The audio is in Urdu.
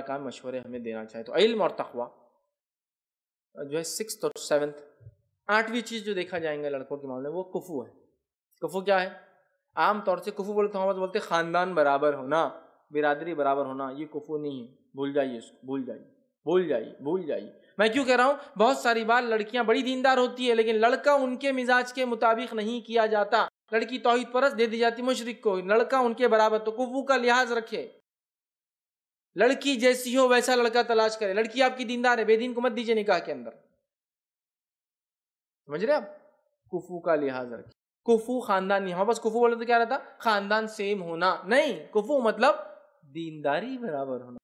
کام مشورے ہمیں دینا چاہے تو علم اور تقوا جو ہے سکس اور سیونتھ آٹھویں چیز جو دیکھا جائیں گے لڑکوں کے معاملے وہ کفو ہے۔ کفو کیا ہے؟ عام طور سے کفو بولتے ہیں بولتے خاندان برابر ہونا، برادری برابر ہونا، یہ کفو نہیں ہے۔ بھول جائیے اس کو، بھول جائیے بھول جائیے بھول جائیے۔ میں کیوں کہہ رہا ہوں؟ بہت ساری بار لڑکیاں بڑی دیندار ہوتی ہے لیکن لڑکا ان کے مزاج کے مطابق نہیں کیا جاتا۔ لڑکی توحید پرست، دے دی جاتی مشرق کو، لڑکا ان کے برابر تو کفو کا لحاظ رکھے۔ لڑکی جیسی ہو ویسا لڑکا تلاش کرے۔ لڑکی آپ کی دیندار ہے، بے دین کو مت دیجیے نکاح کے اندر۔ سمجھ رہے آپ؟ کفو کا لحاظ رکھے کفو خاندان نہیں، ہمارے پاس کفو بولے تو کیا رہتا؟ خاندان سیم ہونا۔ نہیں، کفو مطلب دینداری برابر ہونا۔